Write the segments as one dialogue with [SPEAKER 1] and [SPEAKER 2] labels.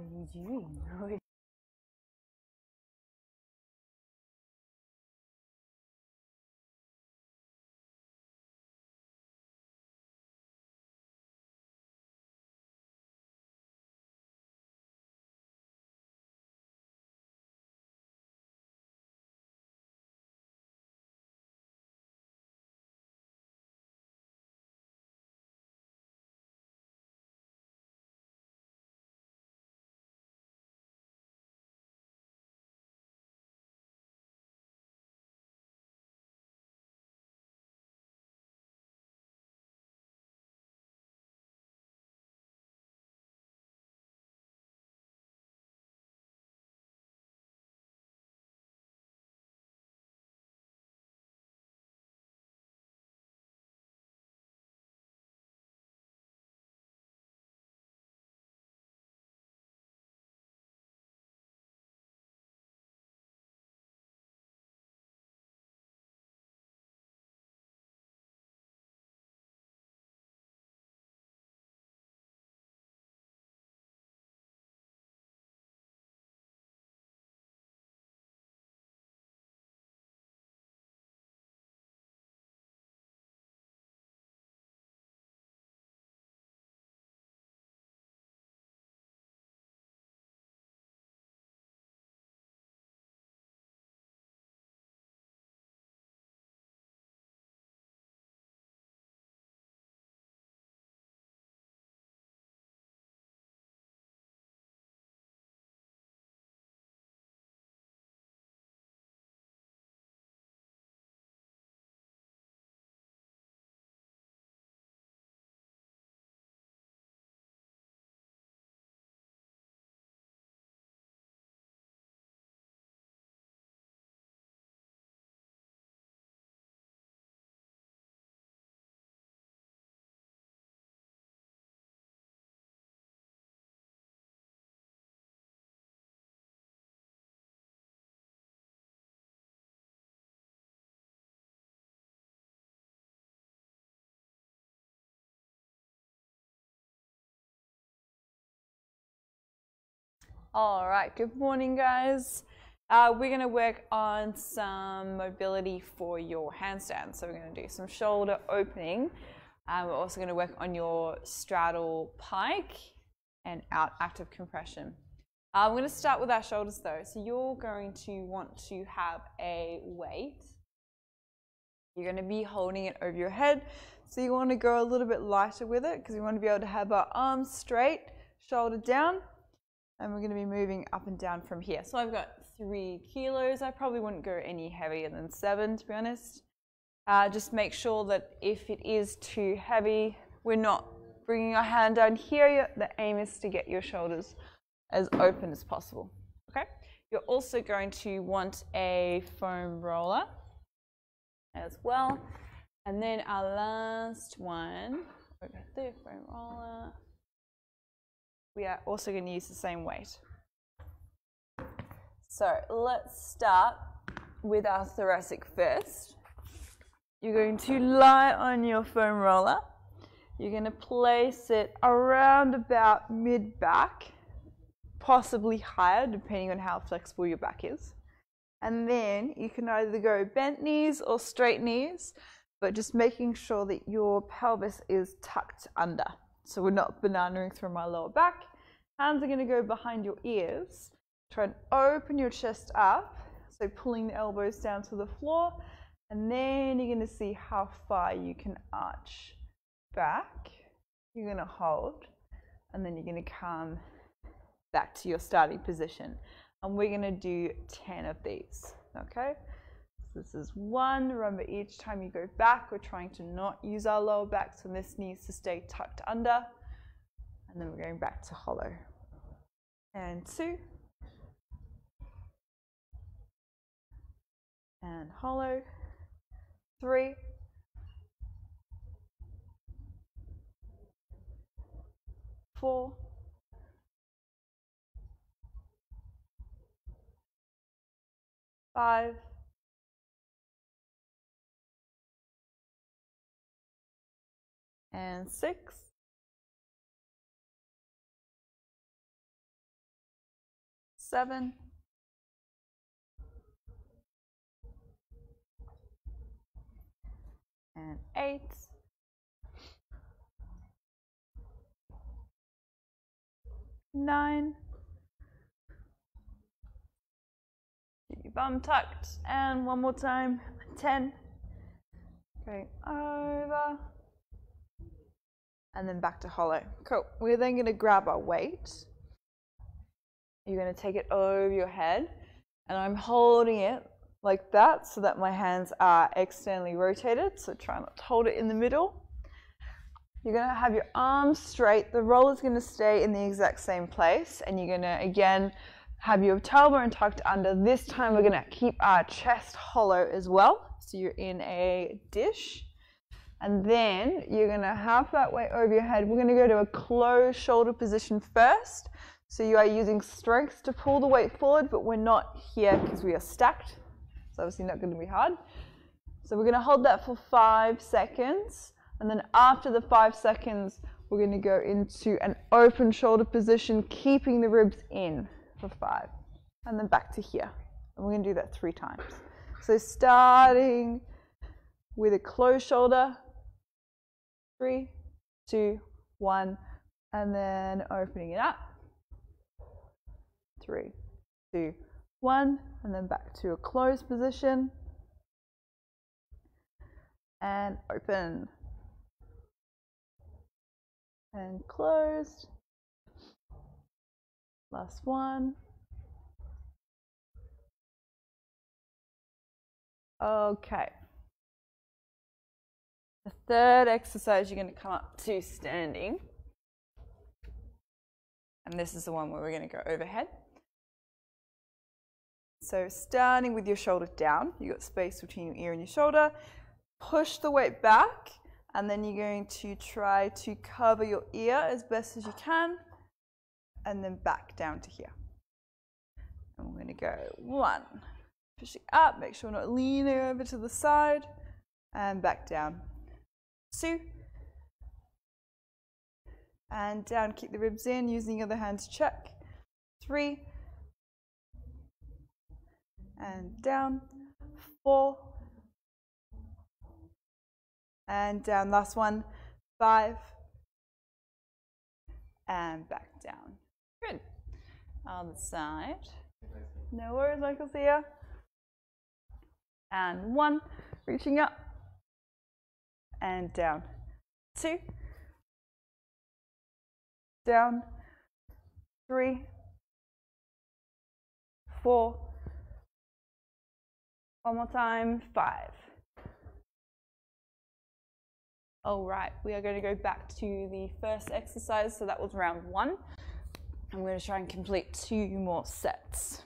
[SPEAKER 1] are you doing? All right, good morning, guys. Uh, we're going to work on some mobility for your handstand. So we're going to do some shoulder opening. Uh, we're also going to work on your straddle pike and out active compression. Uh, I'm going to start with our shoulders though. So you're going to want to have a weight. You're going to be holding it over your head. So you want to go a little bit lighter with it because we want to be able to have our arms straight, shoulder down, and we're going to be moving up and down from here. So I've got three kilos. I probably wouldn't go any heavier than seven, to be honest. Uh, just make sure that if it is too heavy, we're not bringing our hand down here. The aim is to get your shoulders as open as possible. Okay. You're also going to want a foam roller as well. And then our last one, over there, foam roller we are also going to use the same weight. So let's start with our thoracic first. You're going to lie on your foam roller. You're going to place it around about mid back, possibly higher, depending on how flexible your back is. And then you can either go bent knees or straight knees, but just making sure that your pelvis is tucked under. So we're not bananaing through my lower back. Hands are going to go behind your ears. Try and open your chest up. So pulling the elbows down to the floor. And then you're going to see how far you can arch back. You're going to hold. And then you're going to come back to your starting position. And we're going to do 10 of these. Okay? This is one. Remember, each time you go back, we're trying to not use our lower back, so this needs to stay tucked under. And then we're going back to hollow. And two. And hollow. Three. Four. Five. And six. Seven, and eight, nine, keep your bum tucked, and one more time, ten, going over, and then back to hollow. Cool. We're then going to grab our weight. You're going to take it over your head, and I'm holding it like that so that my hands are externally rotated. So try not to hold it in the middle. You're going to have your arms straight. The roll is going to stay in the exact same place, and you're going to again have your tailbone tucked under. This time we're going to keep our chest hollow as well. So you're in a dish. And then you're going to have that weight over your head. We're going to go to a closed shoulder position first. So you are using strength to pull the weight forward, but we're not here because we are stacked. It's obviously not going to be hard. So we're going to hold that for five seconds. And then after the five seconds, we're going to go into an open shoulder position, keeping the ribs in for five. And then back to here. And we're going to do that three times. So starting with a closed shoulder, three, two, one, and then opening it up. Three, two, one, and then back to a closed position. And open. And closed. Last one. Okay. The third exercise, you're going to come up to standing. And this is the one where we're going to go overhead. So starting with your shoulder down, you've got space between your ear and your shoulder. Push the weight back, and then you're going to try to cover your ear as best as you can, and then back down to here. And we're going to go one, pushing up, make sure we're not leaning over to the side, and back down two, and down, keep the ribs in, using the other hand to check, three, and down, four, and down, last one, five, and back down. Good. Other side. No worries, Michael's here. And one, reaching up, and down. Two, down, three, four, one more time, five. All right, we are going to go back to the first exercise. So that was round one. I'm going to try and complete two more sets.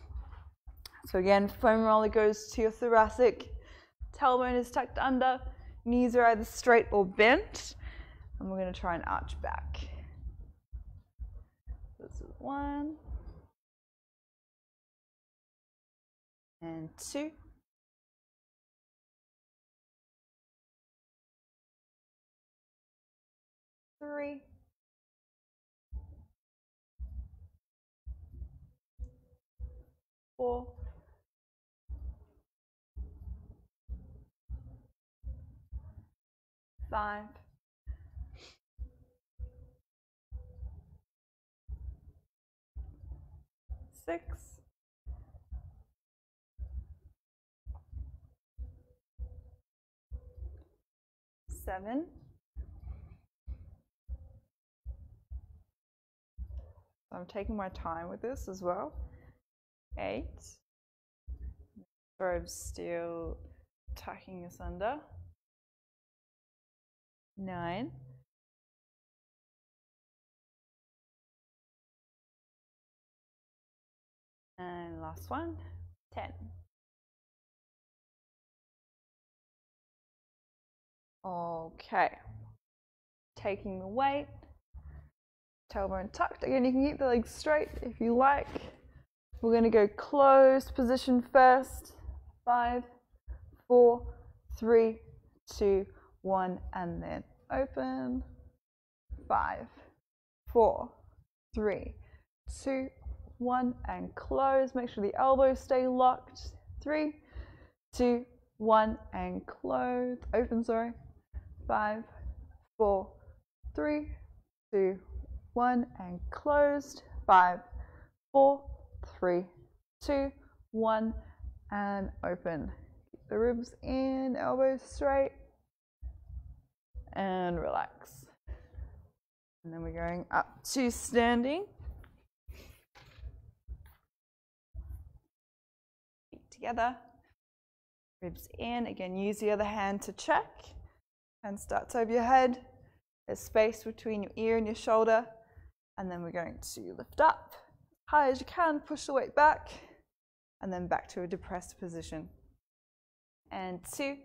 [SPEAKER 1] So again, foam roller goes to your thoracic, tailbone is tucked under, Knees are either straight or bent. And we're going to try and arch back. This is one. And two. Three. Four. Five, six, seven, I'm taking my time with this as well. Eight. Robe still tucking us under nine, and last one, 10. Okay, taking the weight, tailbone tucked. Again, you can keep the legs straight if you like. We're going to go closed position first. Five, four, three, two, one, and then open. Five, four, three, two, one, and close. Make sure the elbows stay locked. Three, two, one, and close. Open, sorry. Five, four, three, two, one, and closed. Five, four, three, two, one, and open. Keep the ribs in, elbows straight, and relax. And then we're going up to standing. Feet together, ribs in. Again, use the other hand to check. Hand starts over your head. There's space between your ear and your shoulder. And then we're going to lift up high as you can, push the weight back, and then back to a depressed position. And two,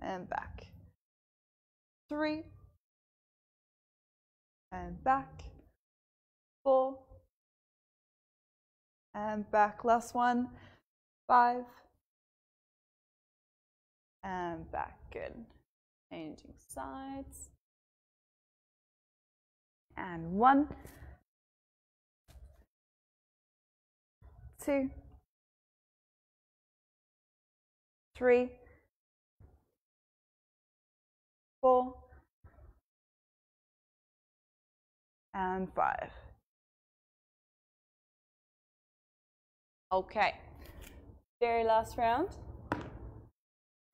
[SPEAKER 1] and back. Three, and back. Four, and back. Last one. Five, and back. Good. Changing sides. And one, two, three, four, and five. Okay, very last round.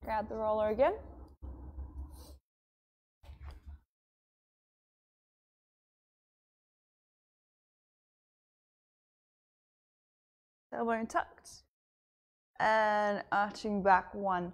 [SPEAKER 1] Grab the roller again. Tailbone tucked and arching back one.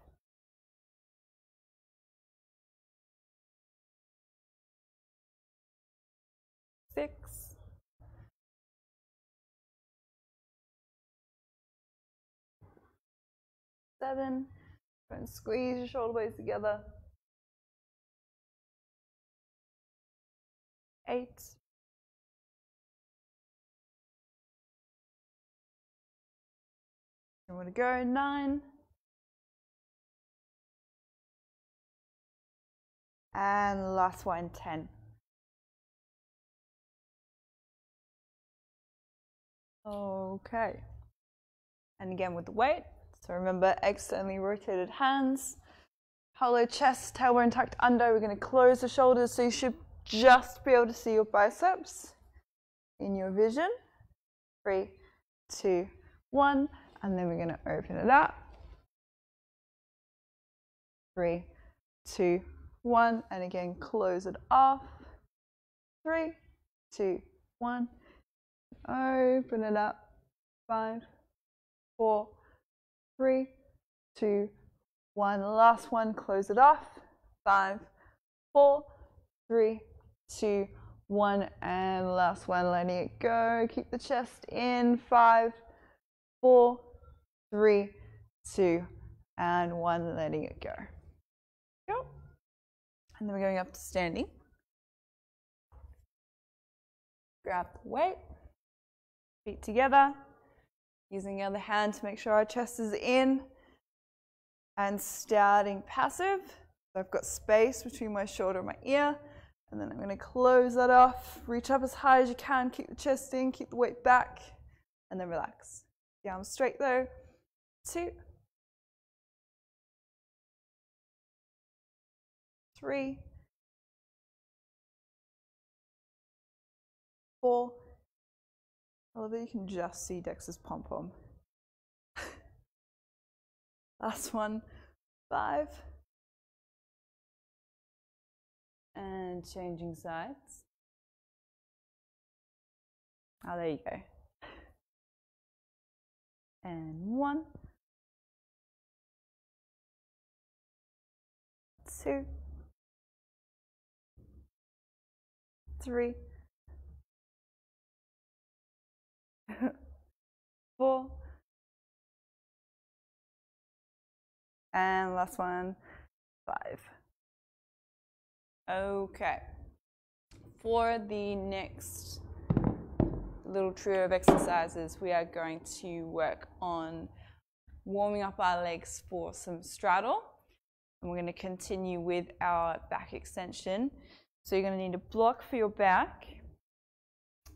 [SPEAKER 1] Seven. And squeeze your shoulder blades together. Eight. We're going to go nine. And last one, 10. Okay. And again with the weight. So remember, externally rotated hands, hollow chest, tailbone tucked under. We're going to close the shoulders so you should just be able to see your biceps in your vision. Three, two, one. And then we're going to open it up. Three, two, one. And again, close it off. Three, two, one. Open it up. Five, four, three, two, one. Last one, close it off. Five, four, three, two, one. And last one, letting it go. Keep the chest in. Five, four, three, two, and one. Letting it go. Go. And then we're going up to standing. Grab the weight, feet together, using the other hand to make sure our chest is in. And starting passive. So I've got space between my shoulder and my ear. And then I'm going to close that off. Reach up as high as you can. Keep the chest in, keep the weight back, and then relax. The arms straight though. Two, three, four. Although you can just see Dex's pom pom. Last one, five. And changing sides. Oh, there you go. And one, two, three, four. And last one, five. Okay. For the next little trio of exercises, we are going to work on warming up our legs for some straddle. And we're going to continue with our back extension. So you're going to need a block for your back.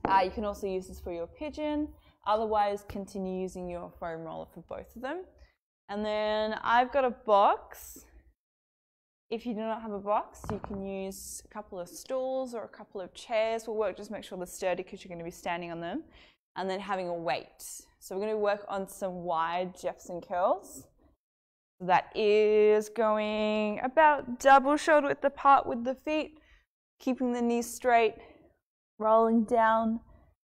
[SPEAKER 1] Uh, you can also use this for your pigeon. Otherwise, continue using your foam roller for both of them. And then I've got a box. If you do not have a box, you can use a couple of stools or a couple of chairs will work. Just make sure they're sturdy because you're going to be standing on them. And then having a weight. So we're going to work on some wide Jefferson curls. That is going about double shoulder width apart with the feet, keeping the knees straight, rolling down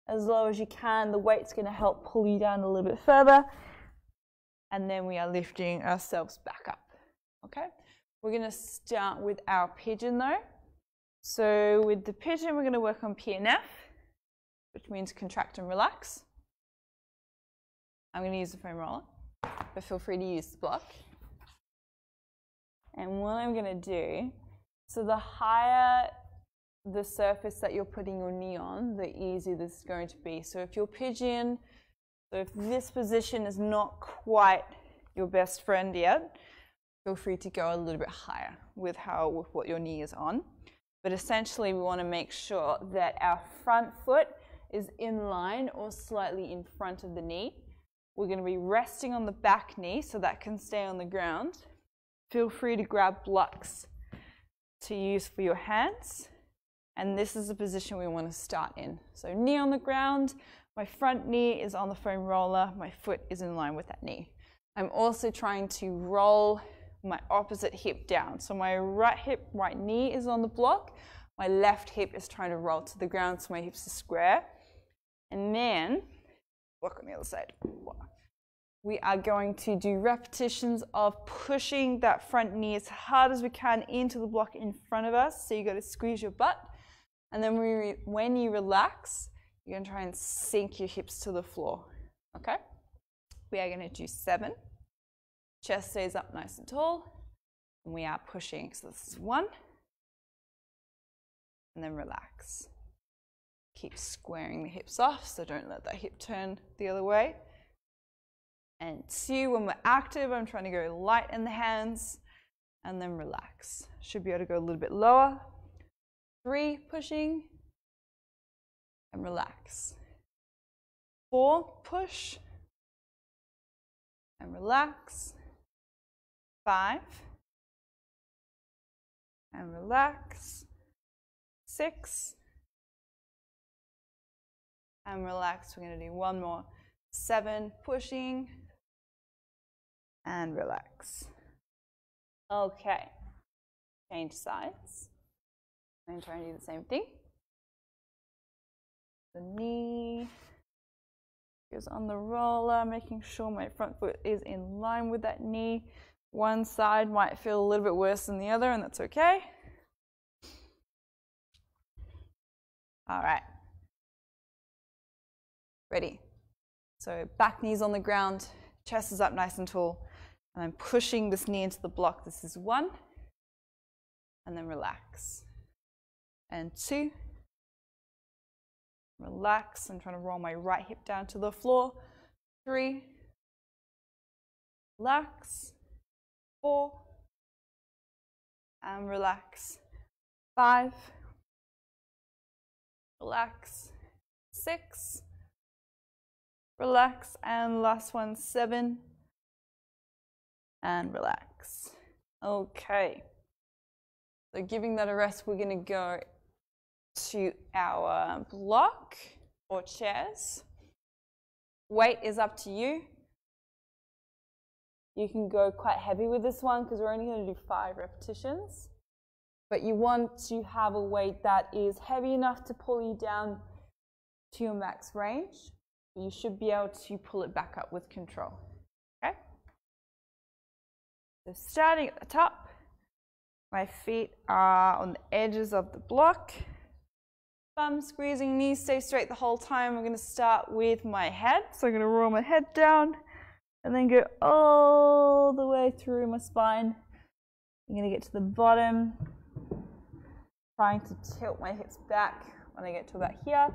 [SPEAKER 1] as low as you can. The weight's going to help pull you down a little bit further and then we are lifting ourselves back up. Okay, we're going to start with our pigeon though. So with the pigeon, we're going to work on PNF, which means contract and relax. I'm going to use the foam roller, but feel free to use the block. And what I'm going to do, so the higher the surface that you're putting your knee on, the easier this is going to be. So if your pigeon so if this position is not quite your best friend yet, feel free to go a little bit higher with how with what your knee is on. But essentially we want to make sure that our front foot is in line or slightly in front of the knee. We're going to be resting on the back knee so that can stay on the ground. Feel free to grab blocks to use for your hands. And this is the position we want to start in. So knee on the ground, my front knee is on the foam roller, my foot is in line with that knee. I'm also trying to roll my opposite hip down. So my right hip, right knee is on the block, my left hip is trying to roll to the ground so my hips are square. And then, work on the other side. We are going to do repetitions of pushing that front knee as hard as we can into the block in front of us. So you got to squeeze your butt. And then we, when you relax, you're going to try and sink your hips to the floor. Okay? We are going to do seven. Chest stays up nice and tall. And we are pushing. So this is one. And then relax. Keep squaring the hips off, so don't let that hip turn the other way. And two, when we're active, I'm trying to go light in the hands and then relax. Should be able to go a little bit lower. Three, pushing and relax. Four, push and relax. Five and relax. Six and relax. We're going to do one more. Seven, pushing and relax. Okay, change sides. I'm trying to do the same thing the knee goes on the roller, making sure my front foot is in line with that knee. One side might feel a little bit worse than the other, and that's okay. All right. Ready. So back knees on the ground, chest is up nice and tall, and I'm pushing this knee into the block. This is one, and then relax. And two, Relax. I'm trying to roll my right hip down to the floor. Three. Relax. Four. And relax. Five. Relax. Six. Relax. And last one, seven. And relax. Okay. So giving that a rest, we're going to go to our block or chairs. Weight is up to you. You can go quite heavy with this one because we're only going to do five repetitions. But you want to have a weight that is heavy enough to pull you down to your max range. You should be able to pull it back up with control. Okay? So starting at the top, my feet are on the edges of the block. Bum squeezing, knees stay straight the whole time. I'm going to start with my head. So I'm going to roll my head down and then go all the way through my spine. I'm going to get to the bottom, trying to tilt my hips back when I get to about here.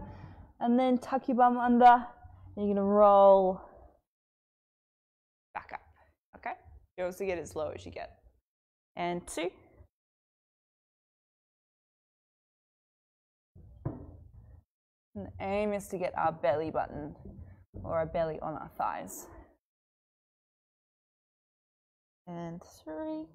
[SPEAKER 1] And then tuck your bum under. And you're going to roll back up. Okay? You also get as low as you get. And two. And the aim is to get our belly button or our belly on our thighs. And three.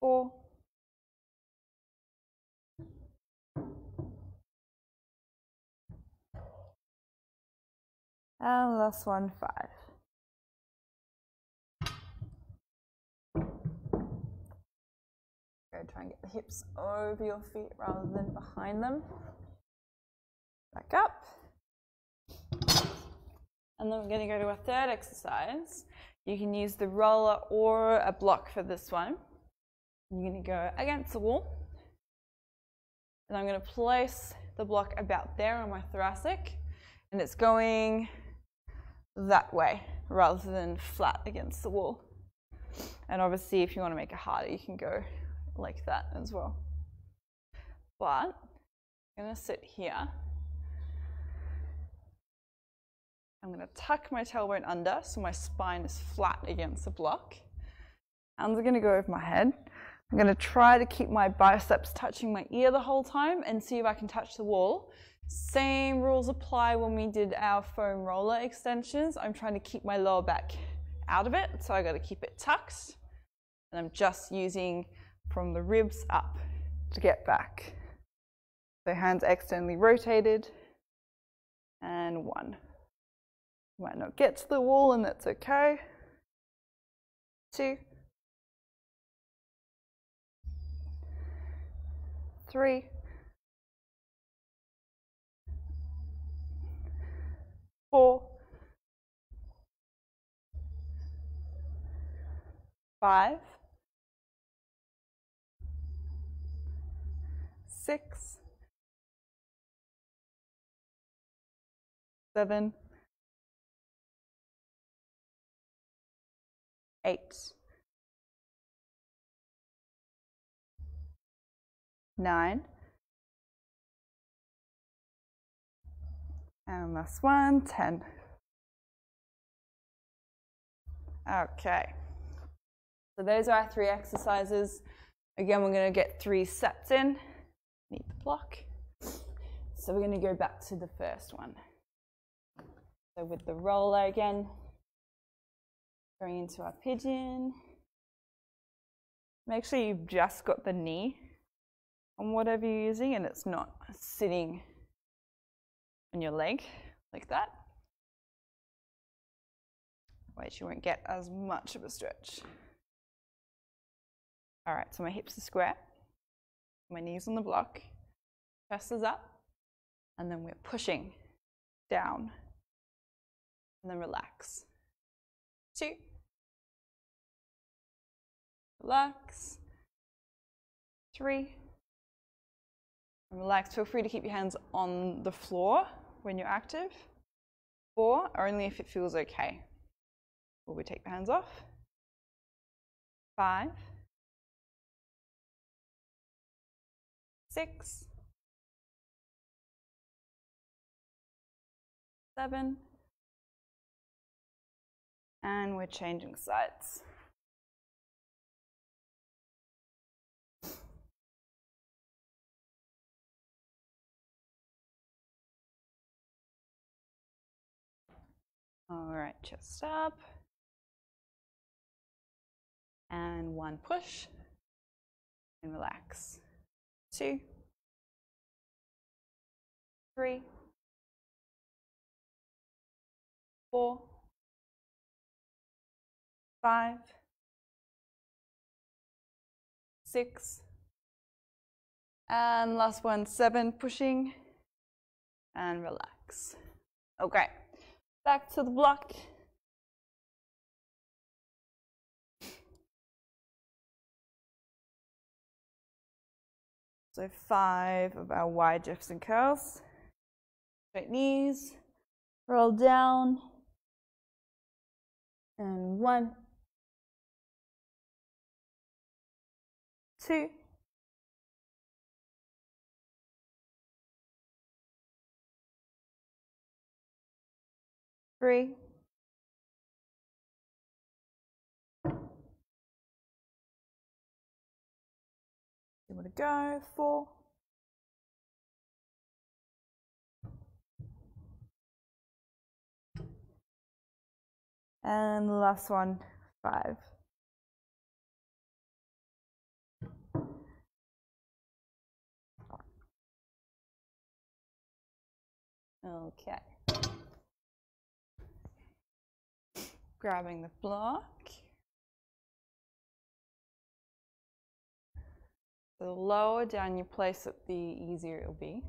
[SPEAKER 1] Four. And last one, five. Go try and get the hips over your feet rather than behind them. Back up. And then we're going to go to our third exercise. You can use the roller or a block for this one. You're going to go against the wall. And I'm going to place the block about there on my thoracic. And it's going that way rather than flat against the wall. And obviously, if you want to make it harder, you can go like that as well. But I'm going to sit here. I'm going to tuck my tailbone under so my spine is flat against the block. Hands are going to go over my head. I'm going to try to keep my biceps touching my ear the whole time and see if I can touch the wall. Same rules apply when we did our foam roller extensions. I'm trying to keep my lower back out of it, so I got to keep it tucked. And I'm just using from the ribs up to get back. So hands externally rotated, and one. Might not get to the wall, and that's okay. Two. Three. Four. Five. Six, seven, eight, nine, and last one, ten. Okay, so those are our three exercises. Again, we're going to get three sets in need the block. So we're going to go back to the first one. So with the roller again, going into our pigeon. Make sure you've just got the knee on whatever you're using and it's not sitting on your leg like that. Otherwise you won't get as much of a stretch. All right, so my hips are square my knees on the block, chest is up, and then we're pushing down, and then relax. Two, relax, three, and relax. Feel free to keep your hands on the floor when you're active, four, only if it feels okay. Will we take the hands off? Five, six, seven, and we're changing sides. All right, chest up. And one push and relax two, three, four, five, six, and last one, seven, pushing, and relax. Okay, back to the block. So five of our wide Jefferson curls. Straight knees, roll down, and one, two, three, Give to go, four, and the last one, five. Okay. Grabbing the block. The lower down you place it, the easier it'll be.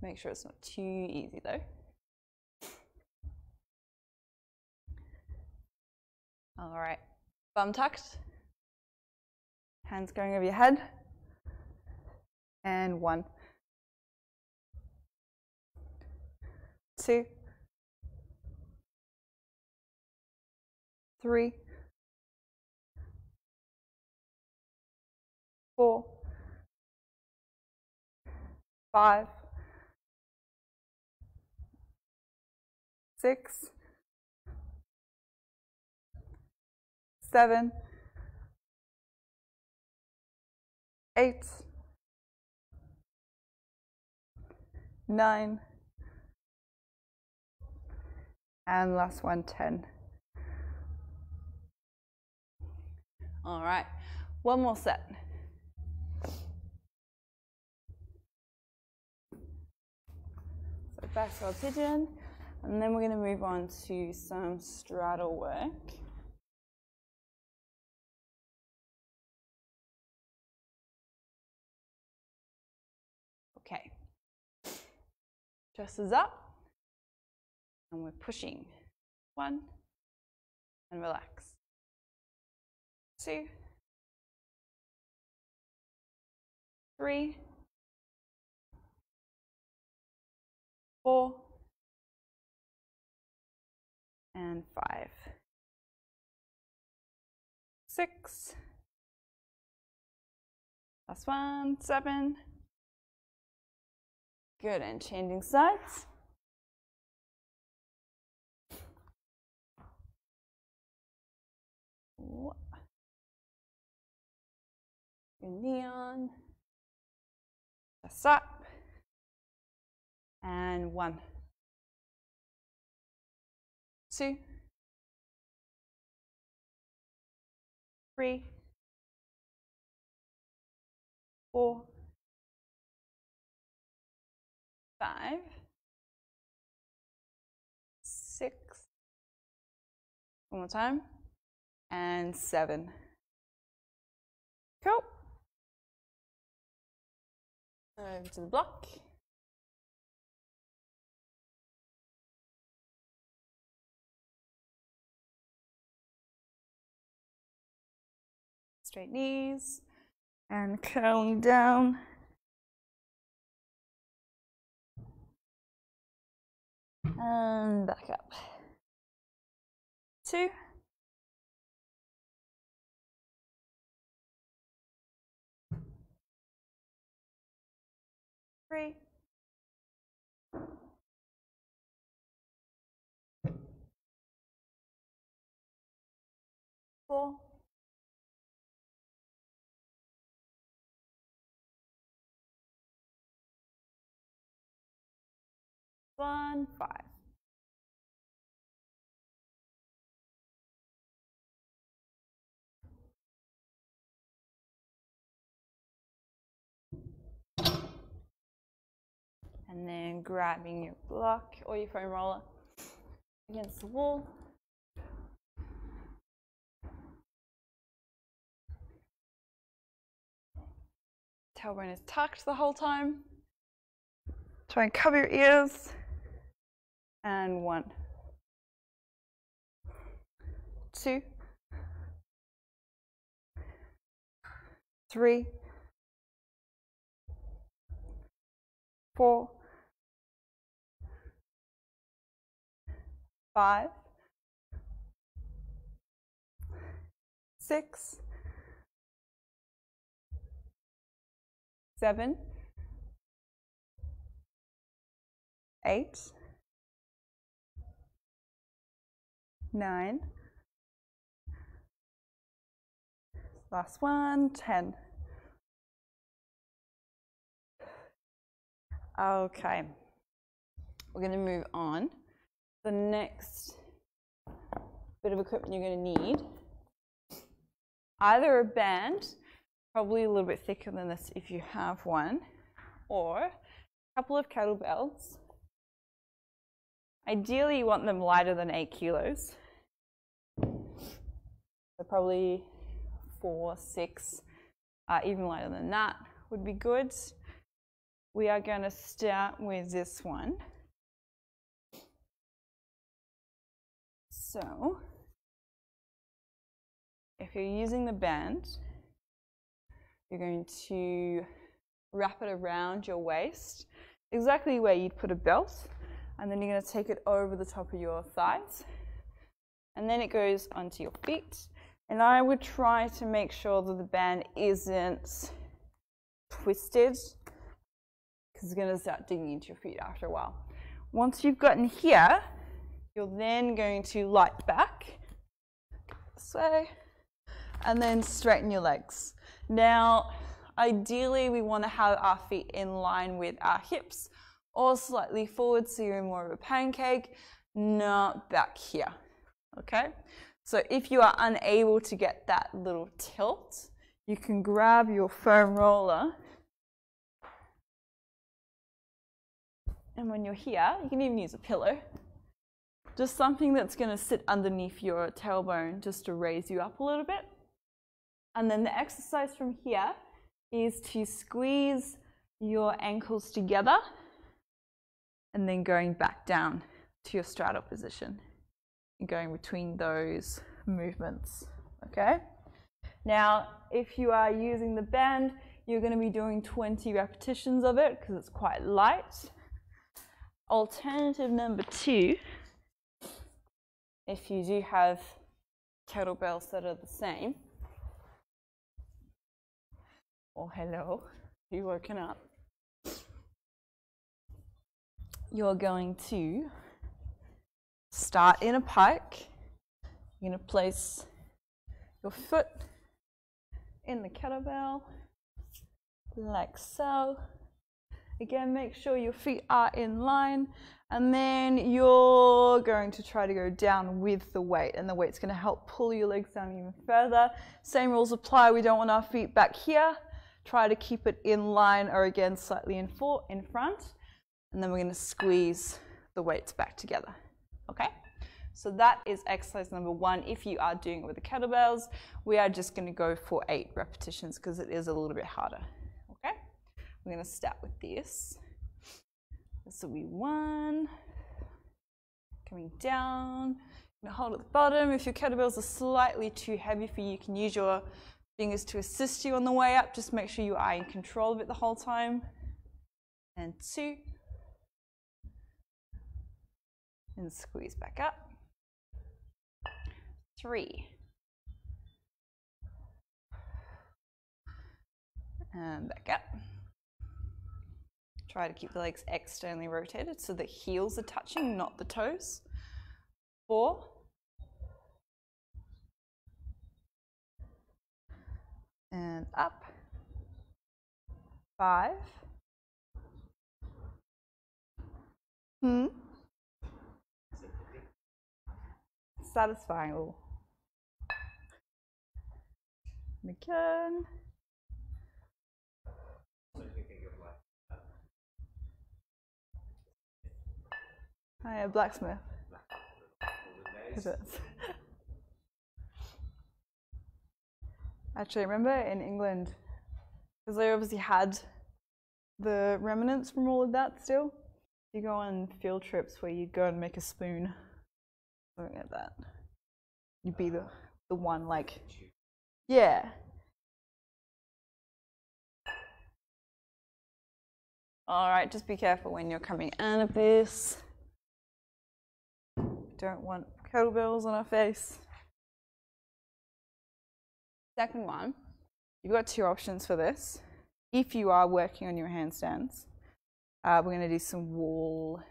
[SPEAKER 1] Make sure it's not too easy though. All right, bum tucked, hands going over your head, and one, two, three, four, five, six, seven, eight, nine, and last one, 10. All right, one more set. Back our pigeon, and then we're going to move on to some straddle work. Okay. Is up. And we're pushing. One. And relax. Two. Three. Four. And five. Six. Last one. Seven. Good, and changing sides. Your knee on. Press up. And one, two, three, four, five, six, one more time, and seven. Cool. Over to the block. Straight knees and curling down. And back up. Two. Three. Four. One, five. And then grabbing your block or your foam roller against the wall. Tailbone is tucked the whole time. Try and cover your ears. And one, two, three, four, five, six, seven, eight, nine, last one, ten. Okay, we're going to move on. The next bit of equipment you're going to need either a band, probably a little bit thicker than this if you have one, or a couple of kettlebells. Ideally, you want them lighter than 8 kilos. Probably 4, 6, uh, even lighter than that would be good we are going to start with this one. So, if you're using the band, you're going to wrap it around your waist, exactly where you'd put a belt, and then you're going to take it over the top of your thighs, and then it goes onto your feet. And I would try to make sure that the band isn't twisted because it's going to start digging into your feet after a while. Once you've gotten here, you're then going to light back this way and then straighten your legs. Now, ideally, we want to have our feet in line with our hips or slightly forward so you're more of a pancake, not back here. Okay? So if you are unable to get that little tilt, you can grab your foam roller And when you're here, you can even use a pillow. Just something that's going to sit underneath your tailbone just to raise you up a little bit. And then the exercise from here is to squeeze your ankles together and then going back down to your straddle position going between those movements. Okay? Now, if you are using the band, you're going to be doing 20 repetitions of it because it's quite light. Alternative number two, if you do have kettlebells that are the same, oh hello, you woken up, you're going to start in a pike. You're going to place your foot in the kettlebell like so. Again, make sure your feet are in line and then you're going to try to go down with the weight and the weight's going to help pull your legs down even further. Same rules apply. We don't want our feet back here. Try to keep it in line or again slightly in, for, in front. And then we're going to squeeze the weights back together. Okay? So that is exercise number one. If you are doing it with the kettlebells, we are just going to go for eight repetitions because it is a little bit harder. Okay? We're going to start with this. This will be one. Coming down. Hold at the bottom. If your kettlebells are slightly too heavy for you, you can use your fingers to assist you on the way up. Just make sure you are in control of it the whole time. And two. And squeeze back up. Three. And back up. Try to keep the legs externally rotated so the heels are touching, not the toes. Four. And up. Five. Hmm. Satisfying. And again. I a blacksmith. Is it? Actually, remember in England, because they obviously had the remnants from all of that still. You go on field trips where you go and make a spoon, something like that. You'd be the the one like, yeah, All right, just be careful when you're coming out of this. Don't want kettlebells on our face. Second one, you've got two options for this. If you are working on your handstands, uh, we're going to do some wall,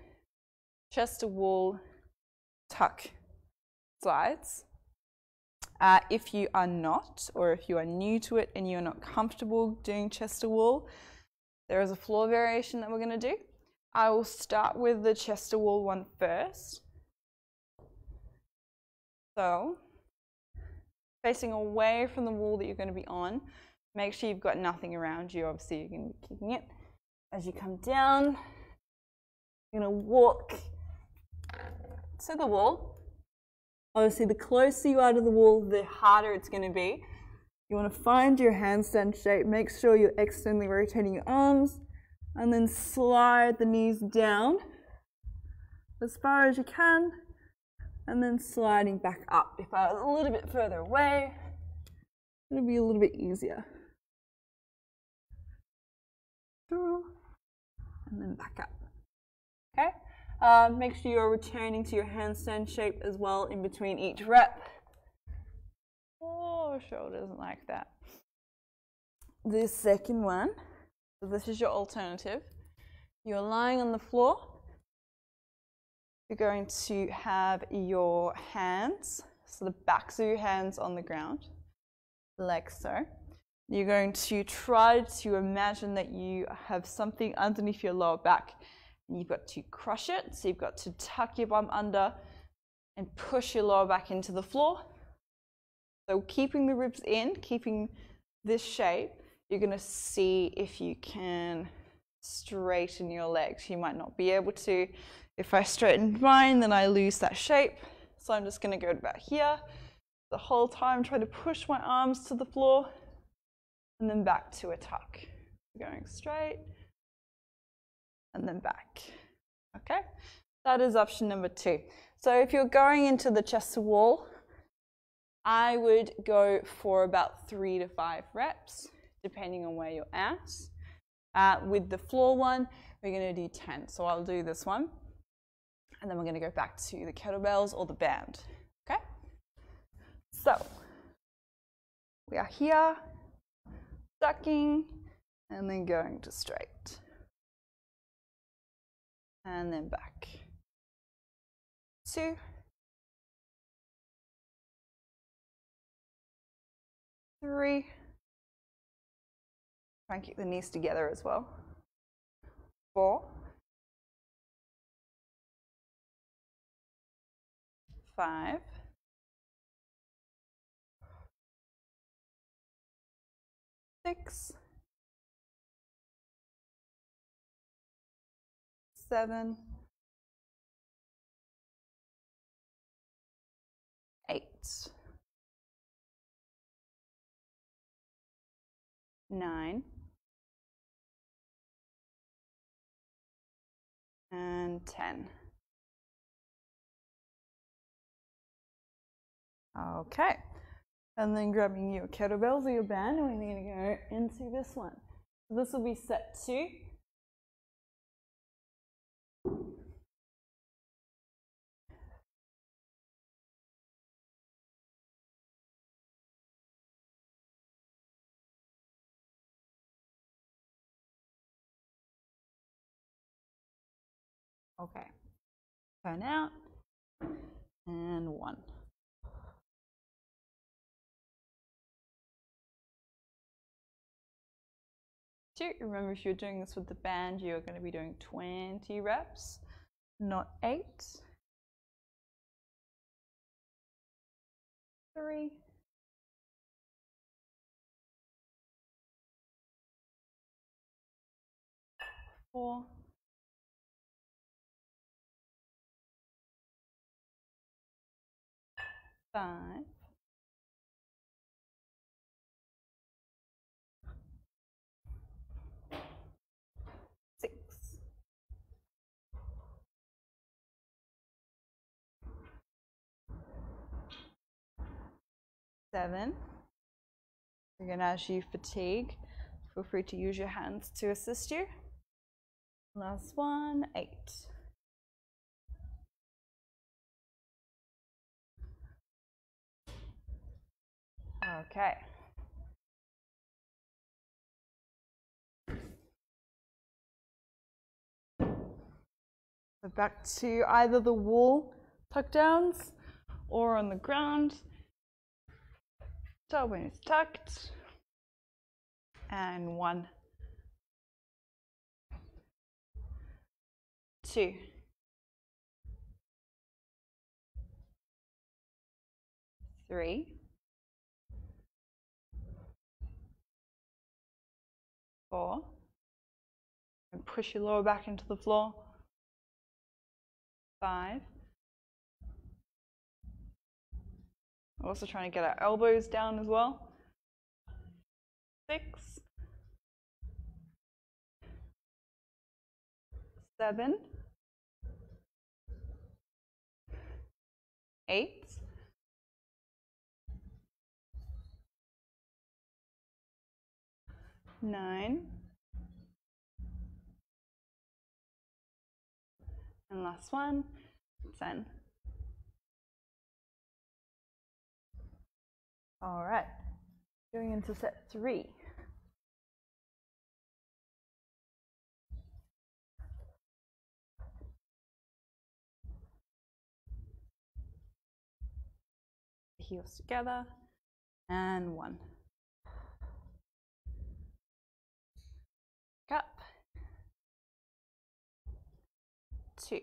[SPEAKER 1] chest to wall tuck slides. Uh, if you are not, or if you are new to it and you're not comfortable doing chest to wall, there is a floor variation that we're going to do. I will start with the chest to wall one first. So, facing away from the wall that you're going to be on, make sure you've got nothing around you. Obviously, you're going to be kicking it. As you come down, you're going to walk to the wall. Obviously, the closer you are to the wall, the harder it's going to be. You want to find your handstand shape, make sure you're externally rotating your arms, and then slide the knees down as far as you can, and then sliding back up. If I was a little bit further away, it'll be a little bit easier. And then back up. Okay? Uh, make sure you're returning to your handstand shape as well in between each rep. Oh, shoulder doesn't like that. The second one, so this is your alternative. You're lying on the floor. You're going to have your hands, so the backs of your hands on the ground, like so. You're going to try to imagine that you have something underneath your lower back you've got to crush it. So you've got to tuck your bum under and push your lower back into the floor. So keeping the ribs in, keeping this shape, you're going to see if you can straighten your legs. You might not be able to. If I straighten mine, then I lose that shape. So I'm just going to go about here. The whole time try to push my arms to the floor and then back to a tuck. Going straight and then back. Okay, that is option number two. So if you're going into the chest wall, I would go for about three to five reps, depending on where you're at. Uh, with the floor one, we're going to do 10. So I'll do this one, and then we're going to go back to the kettlebells or the band. Okay? So we are here, ducking, and then going to straight and then back. Two, three, try and keep the knees together as well. Four, five, six, seven, eight, nine, and 10. Okay, and then grabbing your kettlebells or your band, and we're to go into this one. So this will be set two. Okay. Turn out. And one. Remember, if you're doing this with the band, you're going to be doing 20 reps, not eight. Three. Four. five, six, seven. Again, as you fatigue, feel free to use your hands to assist you. Last one, eight. Okay. Back to either the wall tuck downs or on the ground. Tailbone it's tucked. And one, two, three, four, and push your lower back into the floor, five, also trying to get our elbows down as well, six, seven, eight, nine, and last one, ten. All right, going into set three. Heels together, and one. Up. Two.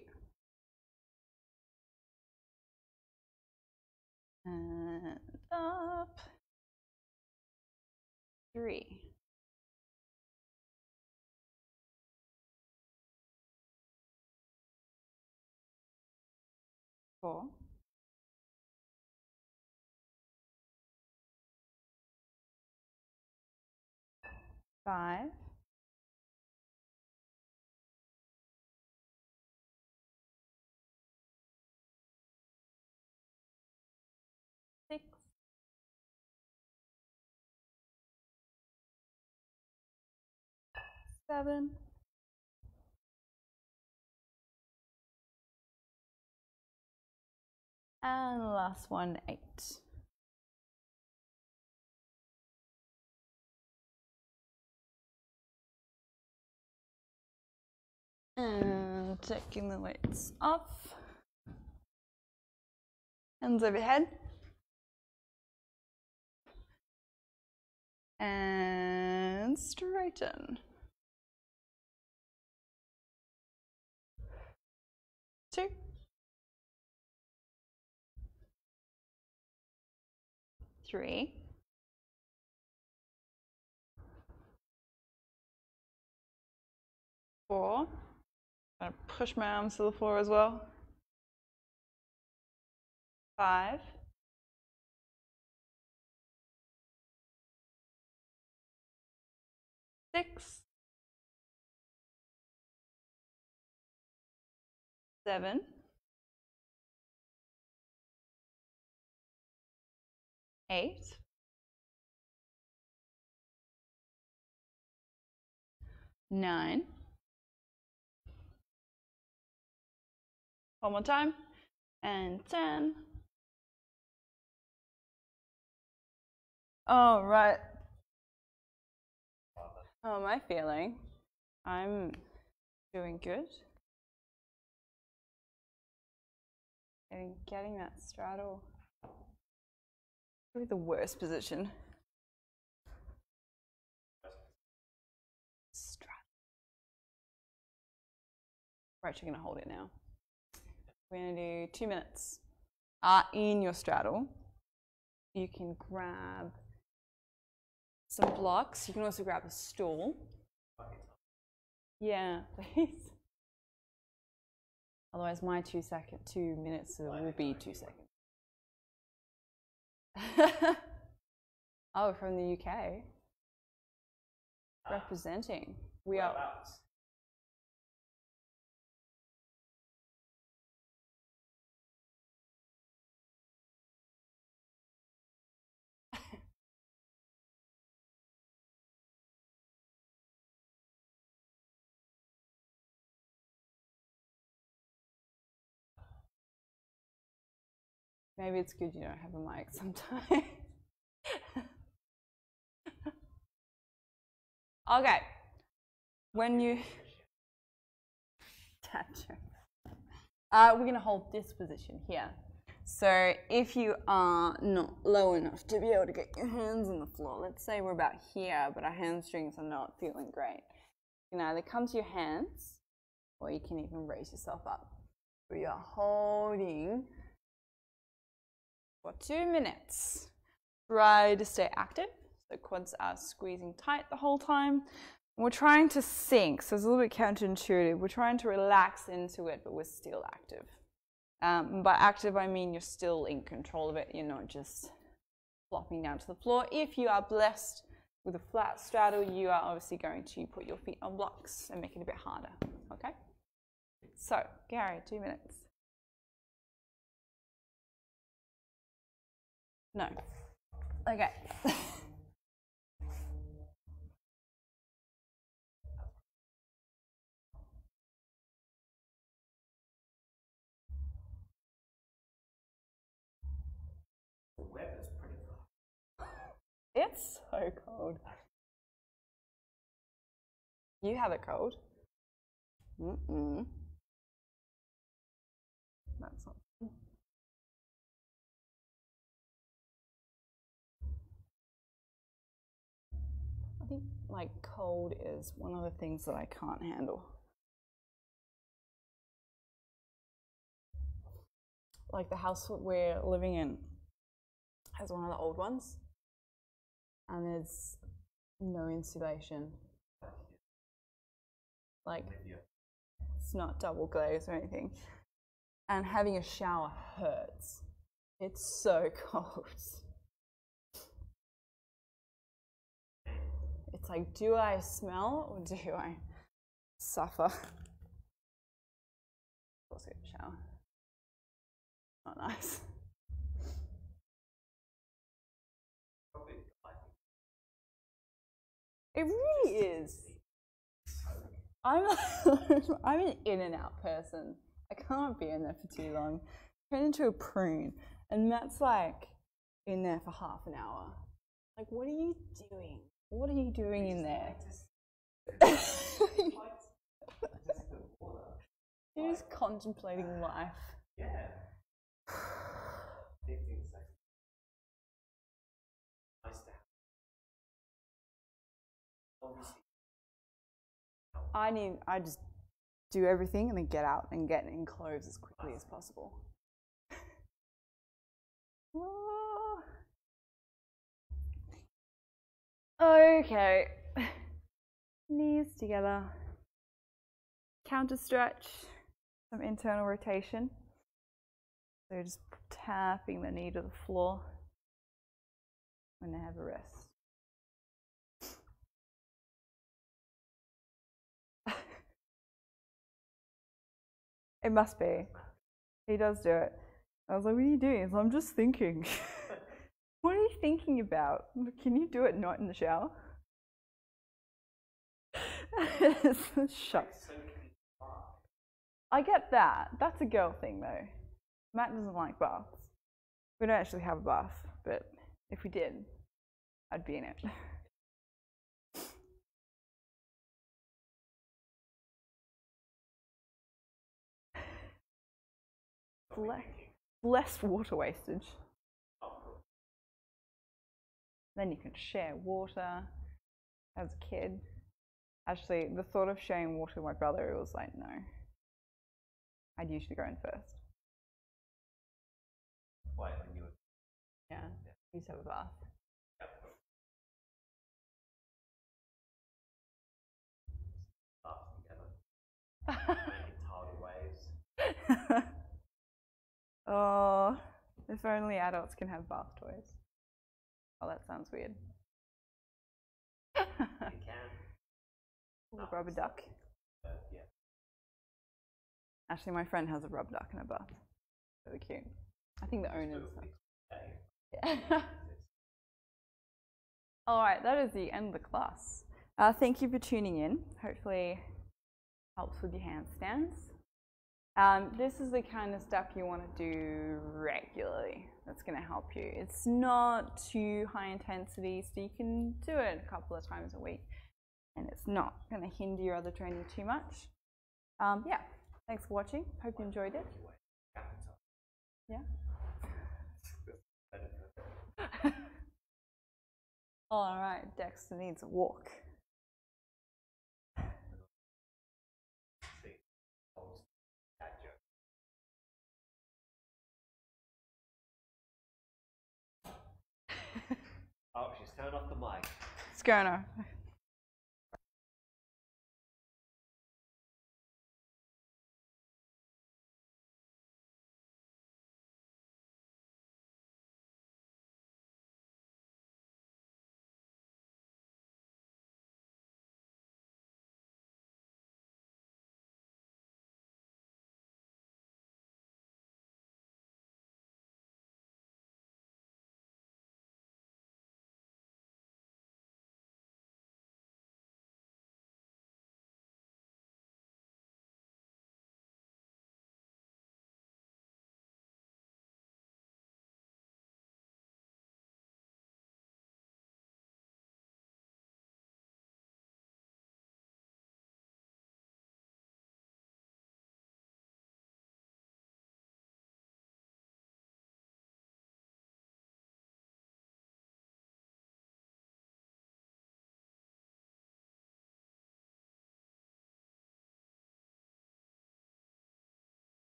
[SPEAKER 1] And up. Three. Four. Five. Seven. And last one, eight. And taking the weights off. Hands overhead. And straighten. Two. Three. Four. I'm gonna push my arms to the floor as well. Five. Six. Seven. Eight. Nine. One more time. And 10. All right. How am I feeling? I'm doing good. Getting, getting that straddle. Probably the worst position. Straddle. We're actually going to hold it now. We're going to do two minutes. Uh, in your straddle, you can grab some blocks. You can also grab a stool. Yeah, please. Otherwise, my two second, two minutes uh, will be two seconds. oh, from the UK. Ah. Representing. We are. Maybe it's good you don't have a mic sometimes. okay. When you uh, we're going to hold this position here. So if you are not low enough to be able to get your hands on the floor, let's say we're about here, but our hamstrings are not feeling great. You can either come to your hands, or you can even raise yourself up. We are holding for two minutes. Try to stay active. The quads are squeezing tight the whole time. We're trying to sink, so it's a little bit counterintuitive. We're trying to relax into it, but we're still active. Um, by active, I mean you're still in control of it. You're not just flopping down to the floor. If you are blessed with a flat straddle, you are obviously going to put your feet on blocks and make it a bit harder. Okay? So, Gary, two minutes. No. Okay. It's so cold. You have it cold. Mm-mm. Like cold is one of the things that I can't handle. Like the house we're living in has one of the old ones and there's no insulation. Like, it's not double glazed or anything. And having a shower hurts. It's so cold. Like, do I smell or do I suffer? Also, shower. Not nice. It really is. I'm I'm an in and out person. I can't be in there for too long. Turn into a prune, and Matt's like in there for half an hour. Like, what are you doing? What are you doing in there? You're just contemplating life.
[SPEAKER 2] Yeah. 15 seconds. Nice to have. Obviously,
[SPEAKER 1] I need. I just do everything and then get out and get in clothes as quickly as possible. Okay. Knees together. Counter stretch. Some internal rotation. So just tapping the knee to the floor they have a rest. It must be. He does do it. I was like, what are you doing? Like, I'm just thinking. what are you thinking about? Can you do it not in the shower? Shut.
[SPEAKER 2] so can be fun.
[SPEAKER 1] I get that. That's a girl thing though. Matt doesn't like baths. We don't actually have a bath, but if we did, I'd be in it. Le- less water wastage. Then you can share water as a kid. Actually, the thought of sharing water with my brother, it was like, no. I'd usually go in first.
[SPEAKER 2] Why, you
[SPEAKER 1] Yeah, used have a bath.
[SPEAKER 2] up together, making tidal waves.
[SPEAKER 1] oh, if only adults can have bath toys. Oh, that sounds weird.
[SPEAKER 2] You can.
[SPEAKER 1] Ooh, rubber duck.
[SPEAKER 2] But yeah.
[SPEAKER 1] Actually, my friend has a rubber duck in her bath. Really cute. I think the owners.
[SPEAKER 2] Okay.
[SPEAKER 1] Yeah. All right, that is the end of the class. Uh, thank you for tuning in. Hopefully, helps with your handstands. Um, this is the kind of stuff you want to do regularly. That's going to help you. It's not too high intensity, so you can do it a couple of times a week, and it's not going to hinder your other training too much. Um, yeah, thanks for watching. Hope you enjoyed it. Yeah. All right, Dexter needs a walk. Going on?